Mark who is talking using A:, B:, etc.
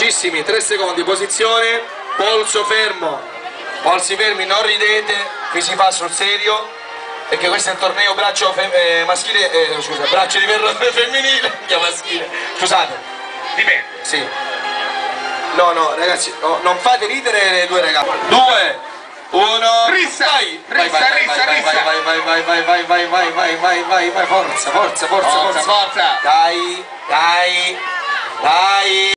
A: velocissimi 3 secondi posizione polso fermo polsi fermi non ridete qui si fa sul serio perché questo è il torneo braccio eh, maschile eh, scusa braccio di ferro femminile maschile scusate
B: dipende
A: sì no no ragazzi no, non fate ridere le due ragazze due uno
B: rissa
A: vai
B: rissa
A: vai,
B: rissa
A: vai,
B: rissa
A: vai vai vai vai vai vai vai vai vai vai vai forza forza forza
B: forza forza
A: dai dai dai